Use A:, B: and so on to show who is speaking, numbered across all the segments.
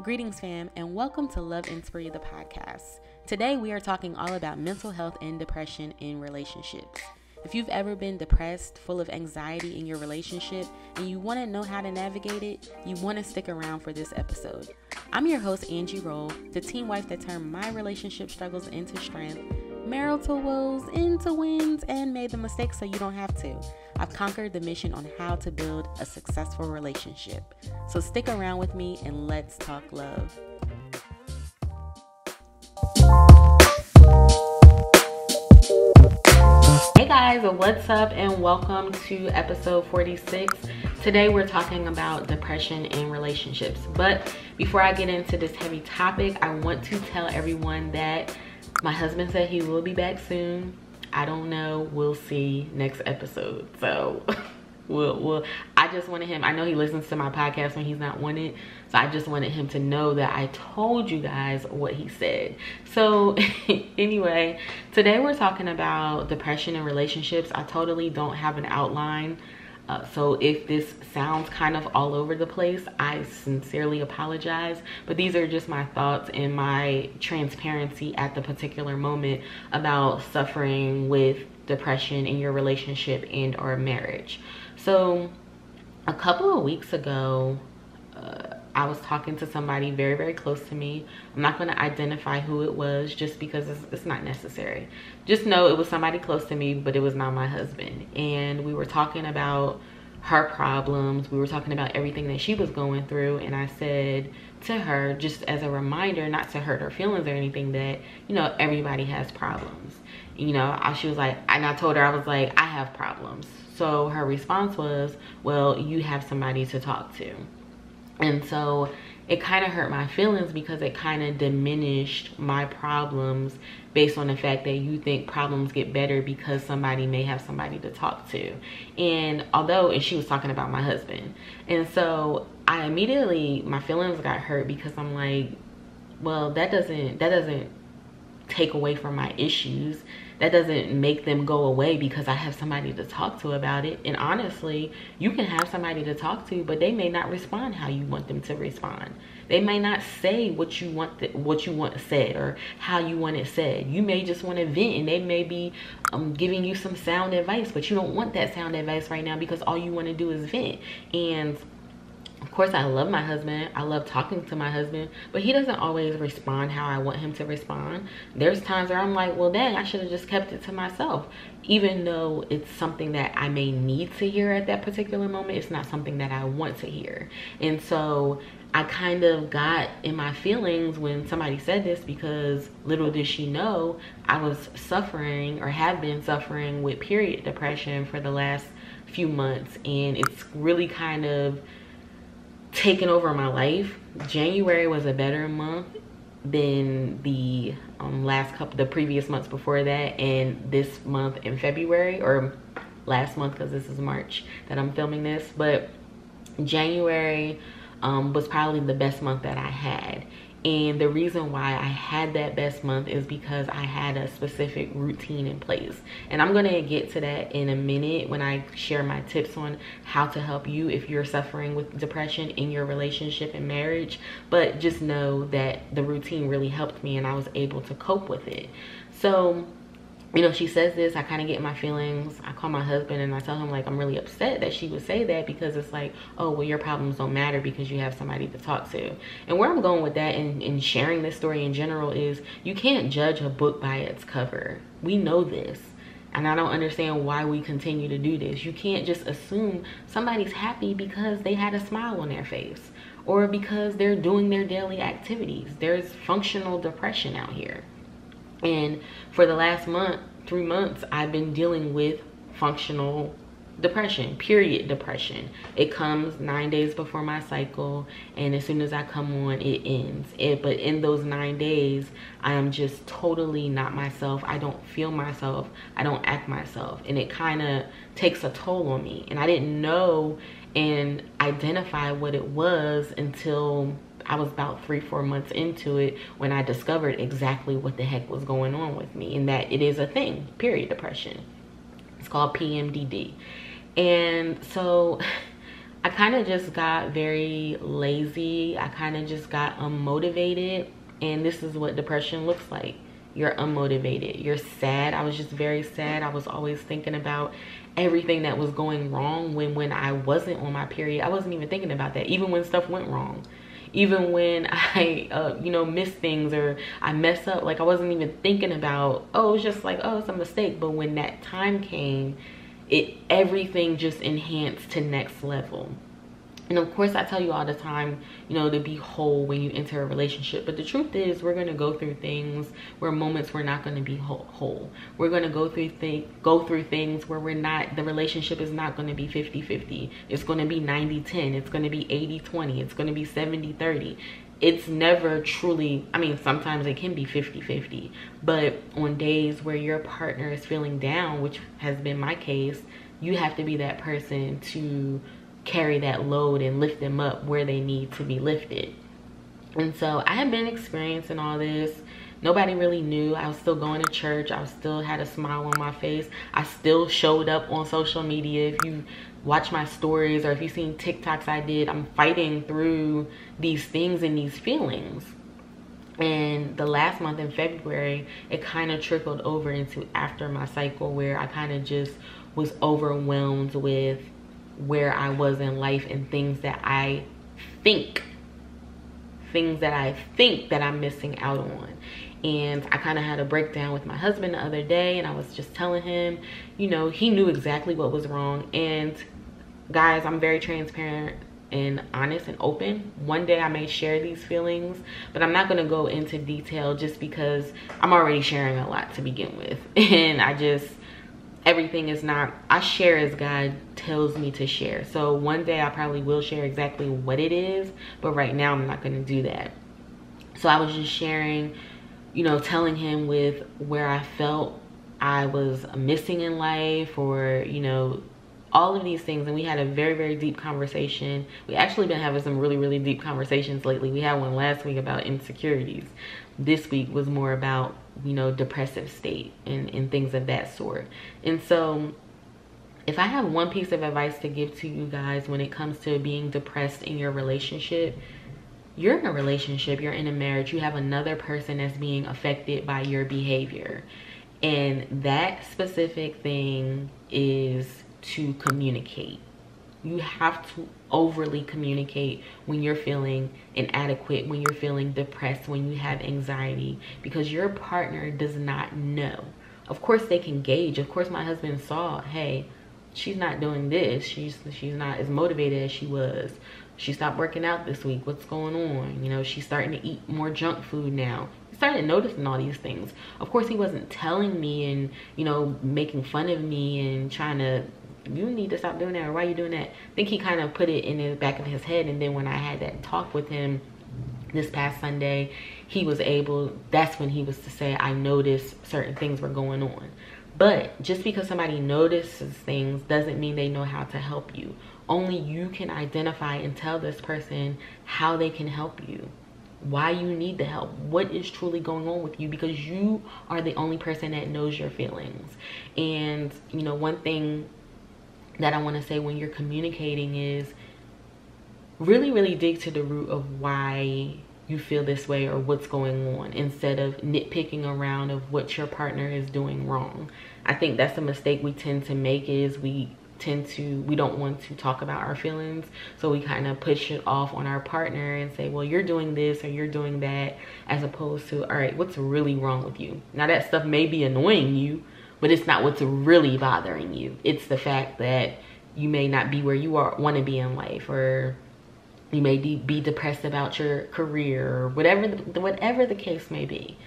A: Greetings, fam, and welcome to Love Inspiry the podcast. Today, we are talking all about mental health and depression in relationships. If you've ever been depressed, full of anxiety in your relationship, and you want to know how to navigate it, you want to stick around for this episode. I'm your host, Angie Rolle, the teen wife that turned my relationship struggles into strength, marital woes into wins, and made the mistakes so you don't have to. I've conquered the mission on how to build a successful relationship. So stick around with me and let's talk love. Hey guys, what's up and welcome to episode 46. Today we're talking about depression in relationships. But before I get into this heavy topic, I want to tell everyone that my husband said he will be back soon I don't know. We'll see next episode. So we'll, we'll, I just wanted him, I know he listens to my podcast when he's not wanted. So I just wanted him to know that I told you guys what he said. So anyway, today we're talking about depression and relationships. I totally don't have an outline. Uh, so if this sounds kind of all over the place, I sincerely apologize. But these are just my thoughts and my transparency at the particular moment about suffering with depression in your relationship and or marriage. So a couple of weeks ago, uh, I was talking to somebody very, very close to me. I'm not going to identify who it was just because it's, it's, not necessary. Just know it was somebody close to me, but it was not my husband. And we were talking about her problems. We were talking about everything that she was going through. And I said to her, just as a reminder, not to hurt her feelings or anything, that, you know, everybody has problems. You know, I, she was like, and I told her, I was like, I have problems. So her response was, well, you have somebody to talk to. And so it kind of hurt my feelings because it kind of diminished my problems based on the fact that you think problems get better because somebody may have somebody to talk to. And although, and she was talking about my husband. And so I immediately, my feelings got hurt because I'm like, well, that doesn't, that doesn't take away from my issues that doesn't make them go away because I have somebody to talk to about it. And honestly, you can have somebody to talk to, but they may not respond how you want them to respond. They may not say what you want the, what you want said or how you want it said. You may just want to vent and they may be um, giving you some sound advice, but you don't want that sound advice right now because all you want to do is vent. And course i love my husband. I love talking to my husband but he doesn't always respond how i want him to respond. There's times where i'm like well dang i should have just kept it to myself even though it's something that i may need to hear at that particular moment. It's not something that i want to hear. And so I kind of got in my feelings when somebody said this because little did she know I was suffering or have been suffering with period depression for the last few months. And it's really kind of taken over my life. January was a better month than the um, last couple, the previous months before that, and this month in February, or last month because this is March that I'm filming this. But January um, was probably the best month that I had. And the reason why I had that best month is because I had a specific routine in place. And I'm gonna get to that in a minute when I share my tips on how to help you if you're suffering with depression in your relationship and marriage. But just know that the routine really helped me and I was able to cope with it. So you know, she says this, I kind of get my feelings. I call my husband and I tell him like I'm really upset that she would say that because it's like, oh, well, your problems don't matter because you have somebody to talk to. And where I'm going with that and, and sharing this story in general is you can't judge a book by its cover. We know this. And I don't understand why we continue to do this. You can't just assume somebody's happy because they had a smile on their face or because they're doing their daily activities. There's functional depression out here. And for the last month, three months, I've been dealing with functional depression, period depression. It comes nine days before my cycle, and as soon as I come on, it ends. It, but in those nine days, I am just totally not myself. I don't feel myself. I don't act myself. And it kind of takes a toll on me. And I didn't know and identify what it was until I was about three, four months into it when I discovered exactly what the heck was going on with me and that it is a thing, period depression. It's called PMDD. And so I kind of just got very lazy. I kind of just got unmotivated. And this is what depression looks like. You're unmotivated. You're sad. I was just very sad. I was always thinking about everything that was going wrong when when I wasn't on my period. I wasn't even thinking about that. Even when stuff went wrong. Even when I, uh, you know, miss things or I mess up, like I wasn't even thinking about, oh, it's just like, oh, it's a mistake. But when that time came, it everything just enhanced to next level and of course i tell you all the time you know to be whole when you enter a relationship. But the truth is we're going to go through things where moments we're not going to be whole. We're going to go through things go through things where we're not the relationship is not going to be 50 50 it's going to be 90 10 it's going to be 80 20 it's going to be 70 30 it's never truly i mean sometimes it can be 50 50 but on days where your partner is feeling down which has been my case you have to be that person to carry that load and lift them up where they need to be lifted. And so i have been experiencing all this. Nobody really knew. I was still going to church. I still had a smile on my face. I still showed up on social media. If you watch my stories or if you've seen TikToks I did, I'm fighting through these things and these feelings. And the last month in February, it kind of trickled over into after my cycle where I kind of just was overwhelmed with where I was in life and things that I think, things that I think that I'm missing out on and I kind of had a breakdown with my husband the other day and I was just telling him, you know, he knew exactly what was wrong and guys, I'm very transparent and honest and open. One day I may share these feelings, but I'm not going to go into detail just because I'm already sharing a lot to begin with. And I just everything is not I share as God tells me to share. So one day I probably will share exactly what it is, but right now I'm not going to do that. So I was just sharing you know, telling him with where I felt I was missing in life or, you know, all of these things. And we had a very, very deep conversation. We actually been having some really, really deep conversations lately. We had one last week about insecurities. This week was more about, you know, depressive state and, and things of that sort. And so if I have one piece of advice to give to you guys when it comes to being depressed in your relationship, you're in a relationship, you're in a marriage, you have another person that's being affected by your behavior. And that specific thing is to communicate. You have to overly communicate when you're feeling inadequate, when you're feeling depressed, when you have anxiety, because your partner does not know. Of course, they can gauge. Of course, my husband saw, hey, she's not doing this. She's she's not as motivated as she was she stopped working out this week what's going on you know she's starting to eat more junk food now he started noticing all these things of course he wasn't telling me and you know making fun of me and trying to you need to stop doing that or why are you doing that? I think he kind of put it in the back of his head and then when i had that talk with him this past sunday he was able that's when he was to say i noticed certain things were going on. But just because somebody notices things doesn't mean they know how to help you. Only you can identify and tell this person how they can help you. Why you need the help? What is truly going on with you? Because you are the only person that knows your feelings. And you know one thing that i want to say when you're communicating is really really dig to the root of why you feel this way or what's going on instead of nitpicking around of what your partner is doing wrong. I think that's a mistake we tend to make is we tend to we don't want to talk about our feelings. So we kind of push it off on our partner and say well you're doing this or you're doing that as opposed to all right what's really wrong with you? Now that stuff may be annoying you but it's not what's really bothering you. It's the fact that you may not be where you are want to be in life or you may be depressed about your career or whatever the, whatever the case may be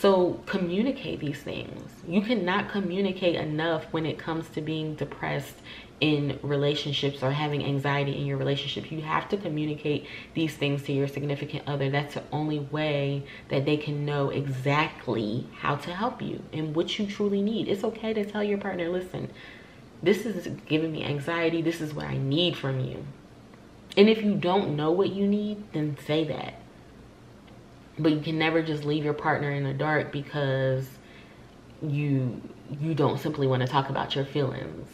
A: so communicate these things. You cannot communicate enough when it comes to being depressed in relationships or having anxiety in your relationship. You have to communicate these things to your significant other. That's the only way that they can know exactly how to help you and what you truly need. It's okay to tell your partner, listen, this is giving me anxiety. This is what I need from you. And if you don't know what you need, then say that but you can never just leave your partner in the dark because you you don't simply want to talk about your feelings.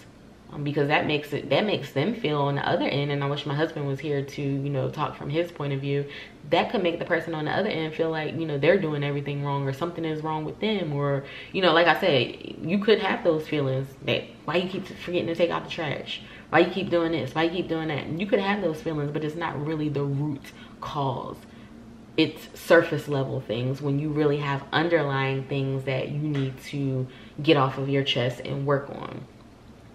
A: Um, because that makes it that makes them feel on the other end and i wish my husband was here to you know talk from his point of view. That could make the person on the other end feel like you know they're doing everything wrong or something is wrong with them or you know like i said you could have those feelings that why you keep forgetting to take out the trash? Why you keep doing this? Why you keep doing that? And you could have those feelings but it's not really the root cause it's surface level things when you really have underlying things that you need to get off of your chest and work on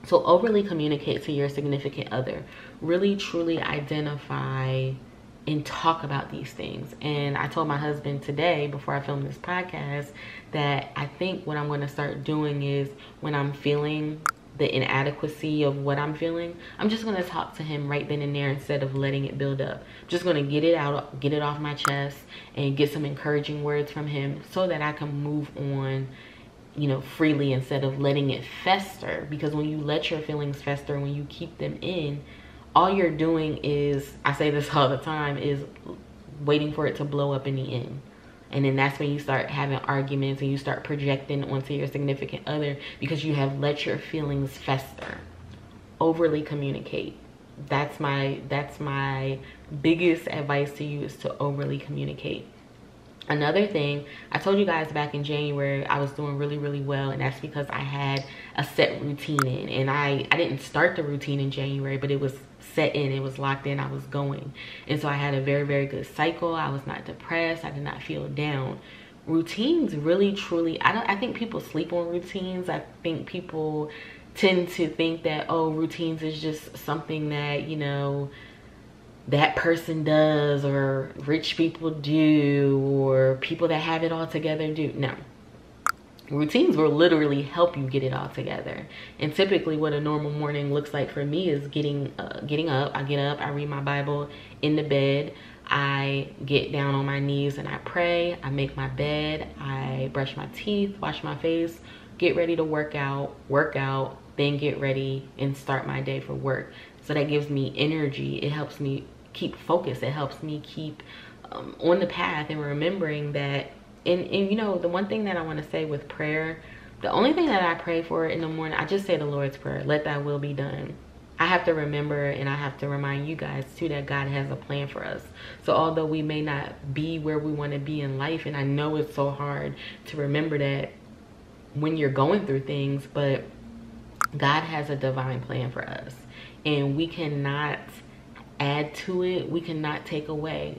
A: so overly communicate to your significant other. Really truly identify and talk about these things. And I told my husband today before I filmed this podcast that I think what I'm going to start doing is when I'm feeling the inadequacy of what I'm feeling, I'm just going to talk to him right then and there instead of letting it build up. Just going to get it out, get it off my chest and get some encouraging words from him so that I can move on you know, freely instead of letting it fester. Because when you let your feelings fester, when you keep them in, all you're doing is, I say this all the time, is waiting for it to blow up in the end. And then that's when you start having arguments and you start projecting onto your significant other because you have let your feelings fester. Overly communicate. That's my that's my biggest advice to you is to overly communicate another thing i told you guys back in january i was doing really really well and that's because i had a set routine in and i i didn't start the routine in january but it was set in it was locked in i was going. And so i had a very very good cycle. I was not depressed. I did not feel down. Routines really truly i don't i think people sleep on routines. I think people tend to think that oh routines is just something that you know that person does or rich people do or people that have it all together do. No. Routines will literally help you get it all together. And typically what a normal morning looks like for me is getting uh, getting up. I get up, I read my Bible in the bed. I get down on my knees and I pray. I make my bed. I brush my teeth, wash my face, get ready to work out, work out, then get ready and start my day for work. So that gives me energy. It helps me keep focus. It helps me keep um, on the path and remembering that. And, and you know, the one thing that I want to say with prayer, the only thing that I pray for in the morning, I just say the Lord's Prayer, let thy will be done. I have to remember and I have to remind you guys too that God has a plan for us. So although we may not be where we want to be in life, and I know it's so hard to remember that when you're going through things, but God has a divine plan for us. And we cannot add to it, we cannot take away.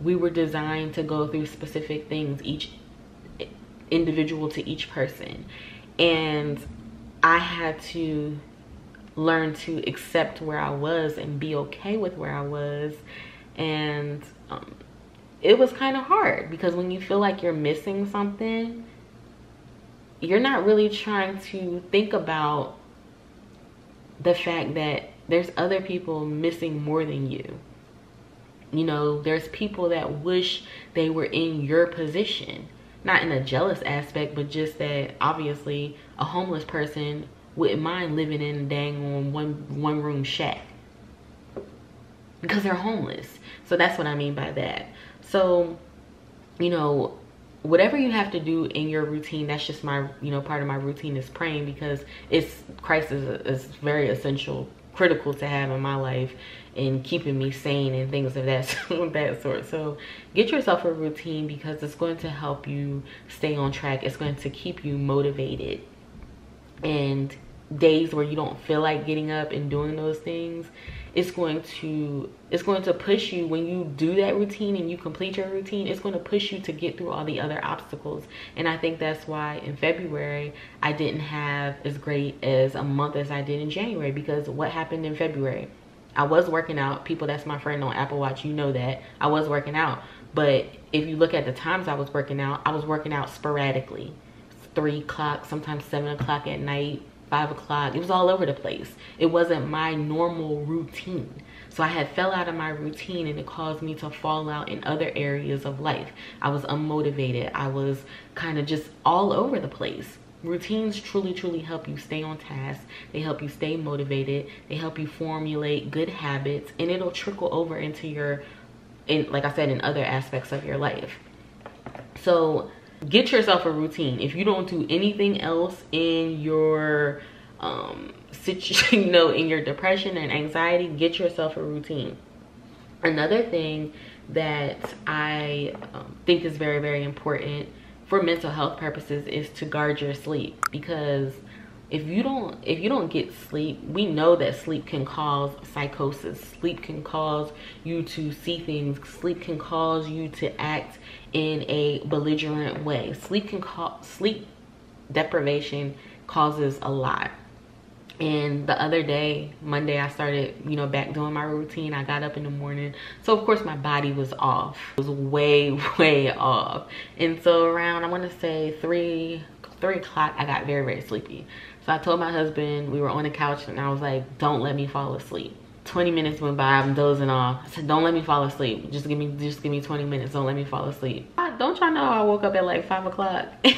A: We were designed to go through specific things, each individual to each person. And I had to learn to accept where I was and be okay with where I was. And um, it was kind of hard because when you feel like you're missing something, you're not really trying to think about the fact that there's other people missing more than you. You know, there's people that wish they were in your position. Not in a jealous aspect, but just that obviously a homeless person wouldn't mind living in a dang on one one room shack. Because they're homeless. So that's what I mean by that. So, you know, whatever you have to do in your routine that's just my you know part of my routine is praying because it's christ is, is very essential critical to have in my life and keeping me sane and things of that that sort. So get yourself a routine because it's going to help you stay on track. It's going to keep you motivated. And days where you don't feel like getting up and doing those things it's going to it's going to push you. When you do that routine and you complete your routine it's going to push you to get through all the other obstacles. And i think that's why in february i didn't have as great as a month as i did in january because what happened in february i was working out people that's my friend on apple watch you know that i was working out but if you look at the times i was working out i was working out sporadically three o'clock sometimes seven o'clock at night five o'clock. It was all over the place. It wasn't my normal routine. So I had fell out of my routine and it caused me to fall out in other areas of life. I was unmotivated. I was kind of just all over the place. Routines truly, truly help you stay on task. They help you stay motivated. They help you formulate good habits and it'll trickle over into your, in like I said, in other aspects of your life. So get yourself a routine if you don't do anything else in your um, you know in your depression and anxiety get yourself a routine another thing that i um, think is very very important for mental health purposes is to guard your sleep. Because if you don't if you don't get sleep we know that sleep can cause psychosis. Sleep can cause you to see things. Sleep can cause you to act in a belligerent way. Sleep can cause sleep deprivation causes a lot and the other day monday i started you know back doing my routine. I got up in the morning. So of course my body was off. It was way way off. And so around i want to say three three o'clock i got very very sleepy. So i told my husband we were on the couch and i was like don't let me fall asleep. 20 minutes went by i'm dozing off. I said don't let me fall asleep. Just give me just give me 20 minutes. Don't let me fall asleep. I, don't y'all know i woke up at like five o'clock?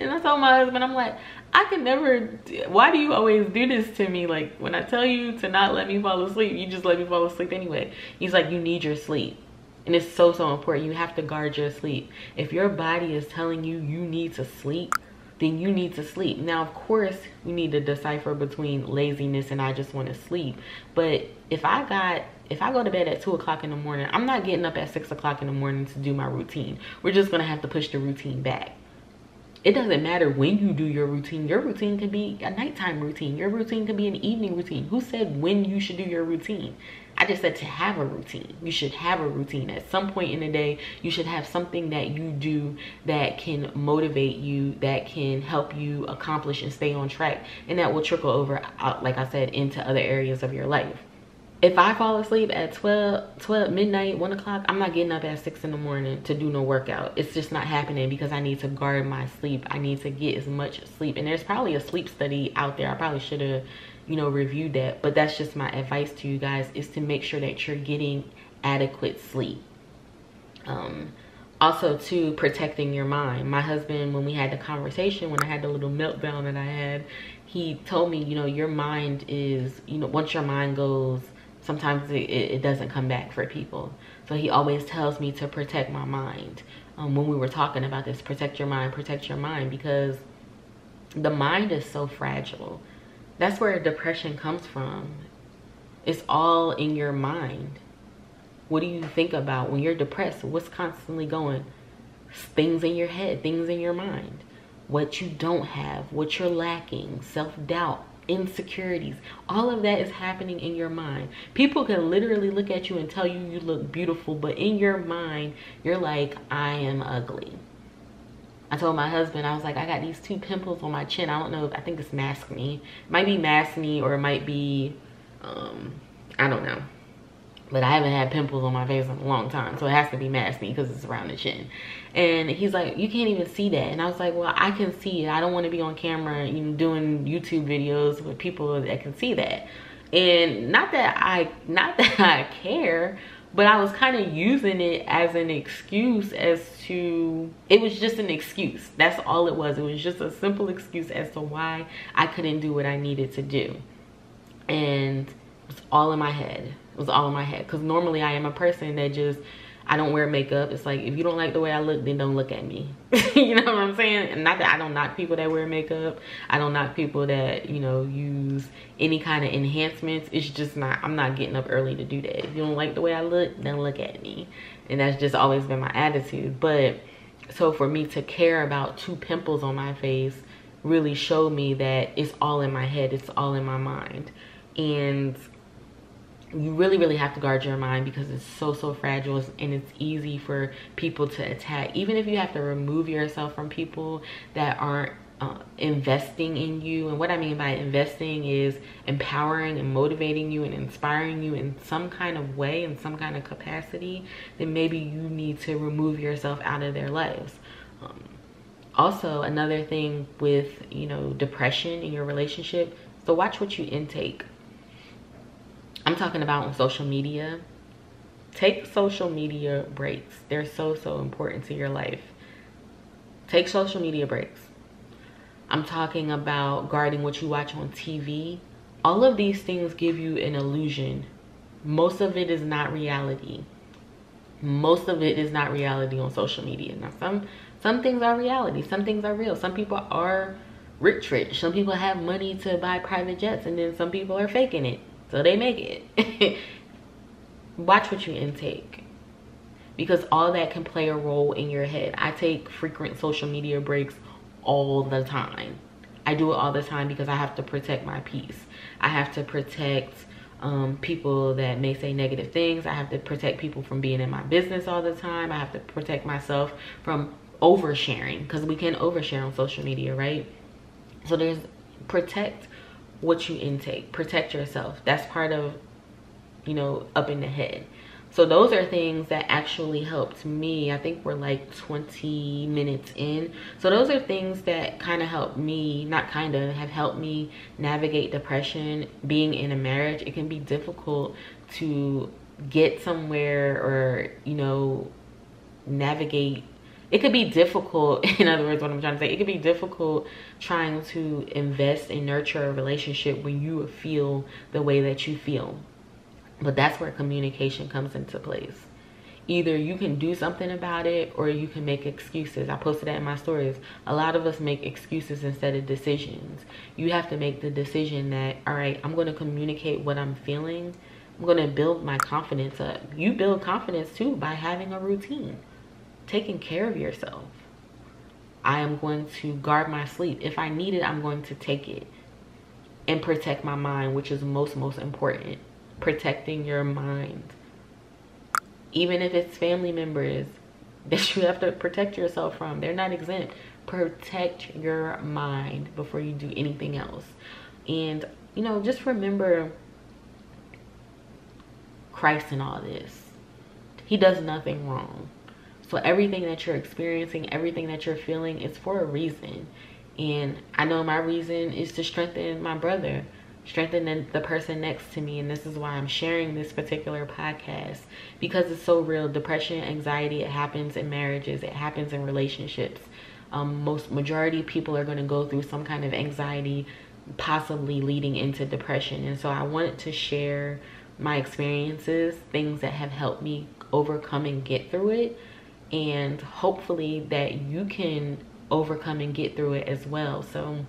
A: And i told my husband i'm like I can never, why do you always do this to me? Like when I tell you to not let me fall asleep, you just let me fall asleep anyway. He's like, you need your sleep. And it's so, so important. You have to guard your sleep. If your body is telling you you need to sleep, then you need to sleep. Now, of course, you need to decipher between laziness and I just want to sleep. But if I got, if I go to bed at two o'clock in the morning, I'm not getting up at six o'clock in the morning to do my routine. We're just going to have to push the routine back it doesn't matter when you do your routine. Your routine can be a nighttime routine. Your routine can be an evening routine. Who said when you should do your routine? I just said to have a routine. You should have a routine. At some point in the day, you should have something that you do that can motivate you, that can help you accomplish and stay on track. And that will trickle over, uh, like I said, into other areas of your life if I fall asleep at 12, 12 midnight, 1 o'clock, I'm not getting up at 6 in the morning to do no workout. It's just not happening because I need to guard my sleep. I need to get as much sleep. And there's probably a sleep study out there. I probably should have, you know, reviewed that. But that's just my advice to you guys is to make sure that you're getting adequate sleep. Um, also, to protecting your mind. My husband, when we had the conversation, when I had the little meltdown that I had, he told me, you know, your mind is, you know, once your mind goes sometimes it, it doesn't come back for people. So he always tells me to protect my mind. Um, when we were talking about this, protect your mind, protect your mind, because the mind is so fragile. That's where depression comes from. It's all in your mind. What do you think about when you're depressed? What's constantly going? Things in your head, things in your mind. What you don't have, what you're lacking, self-doubt, insecurities. All of that is happening in your mind. People can literally look at you and tell you you look beautiful but in your mind you're like i am ugly. I told my husband i was like i got these two pimples on my chin. I don't know if i think it's maskne. it might be maskne or it might be um i don't know but I haven't had pimples on my face in a long time. So it has to be maskne because it's around the chin. And he's like, you can't even see that. And I was like, well, I can see it. I don't want to be on camera you know, doing YouTube videos with people that can see that. And not that I, not that I care, but I was kind of using it as an excuse as to, it was just an excuse. That's all it was. It was just a simple excuse as to why I couldn't do what I needed to do. And it's all in my head was all in my head. Because normally i am a person that just i don't wear makeup. It's like if you don't like the way i look then don't look at me. You know what i'm saying? And not that i don't knock people that wear makeup. I don't knock people that you know use any kind of enhancements. It's just not i'm not getting up early to do that. If you don't like the way i look then look at me. And that's just always been my attitude. But so for me to care about two pimples on my face really showed me that it's all in my head. It's all in my mind. And you really really have to guard your mind because it's so so fragile and it's easy for people to attack. Even if you have to remove yourself from people that aren't uh, investing in you. And what i mean by investing is empowering and motivating you and inspiring you in some kind of way in some kind of capacity then maybe you need to remove yourself out of their lives. Um, also another thing with you know depression in your relationship so watch what you intake I'm talking about on social media. Take social media breaks. They're so, so important to your life. Take social media breaks. I'm talking about guarding what you watch on TV. All of these things give you an illusion. Most of it is not reality. Most of it is not reality on social media. Now, some some things are reality. Some things are real. Some people are rich rich some people have money to buy private jets and then some people are faking it so they make it. Watch what you intake. Because all that can play a role in your head. I take frequent social media breaks all the time. I do it all the time because i have to protect my peace. I have to protect um, people that may say negative things. I have to protect people from being in my business all the time. I have to protect myself from oversharing because we can overshare on social media right? So there's protect what you intake. Protect yourself. That's part of you know up in the head. So those are things that actually helped me. I think we're like 20 minutes in. So those are things that kind of helped me not kind of have helped me navigate depression. Being in a marriage it can be difficult to get somewhere or you know navigate it could be difficult in other words what i'm trying to say it could be difficult trying to invest and nurture a relationship when you feel the way that you feel. But that's where communication comes into place. Either you can do something about it or you can make excuses. I posted that in my stories. A lot of us make excuses instead of decisions. You have to make the decision that all right i'm going to communicate what i'm feeling. I'm going to build my confidence up. You build confidence too by having a routine taking care of yourself. I am going to guard my sleep. If I need it, I'm going to take it and protect my mind, which is most, most important. Protecting your mind. Even if it's family members that you have to protect yourself from, they're not exempt. Protect your mind before you do anything else. And, you know, just remember Christ in all this. He does nothing wrong so everything that you're experiencing, everything that you're feeling is for a reason. And I know my reason is to strengthen my brother, strengthen the person next to me. And this is why I'm sharing this particular podcast because it's so real. Depression, anxiety, it happens in marriages, it happens in relationships. Um, most majority people are going to go through some kind of anxiety, possibly leading into depression. And so I wanted to share my experiences, things that have helped me overcome and get through it and hopefully that you can overcome and get through it as well. So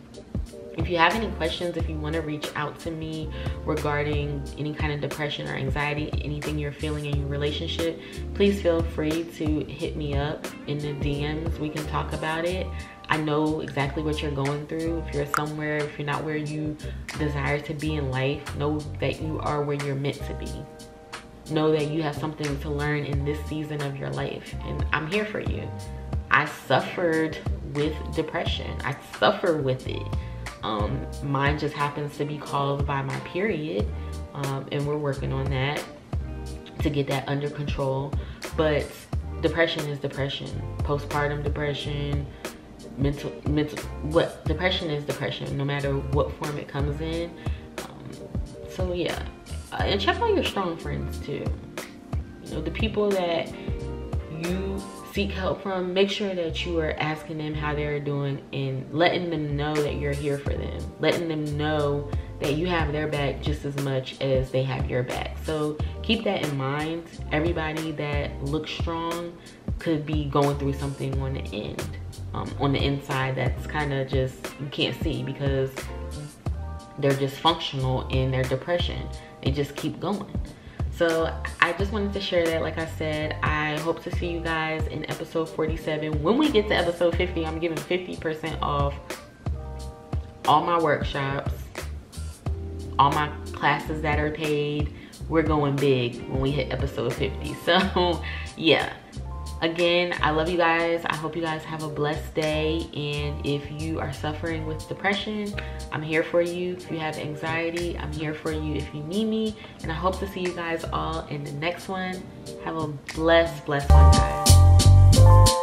A: if you have any questions if you want to reach out to me regarding any kind of depression or anxiety anything you're feeling in your relationship please feel free to hit me up in the dms we can talk about it. I know exactly what you're going through. If you're somewhere if you're not where you desire to be in life know that you are where you're meant to be know that you have something to learn in this season of your life and i'm here for you. I suffered with depression. I suffer with it. Um, mine just happens to be caused by my period um, and we're working on that to get that under control. But depression is depression. Postpartum depression mental mental what depression is depression no matter what form it comes in. Um, so yeah uh, and check on your strong friends too. You know the people that you seek help from make sure that you are asking them how they're doing and letting them know that you're here for them. Letting them know that you have their back just as much as they have your back. So keep that in mind. Everybody that looks strong could be going through something on the end um, on the inside that's kind of just you can't see because they're dysfunctional in their depression they just keep going. So i just wanted to share that like i said i hope to see you guys in episode 47 when we get to episode 50 i'm giving 50 percent off all my workshops all my classes that are paid. We're going big when we hit episode 50 so yeah again i love you guys. I hope you guys have a blessed day. And if you are suffering with depression i'm here for you. If you have anxiety i'm here for you if you need me. And i hope to see you guys all in the next one. Have a blessed blessed one guys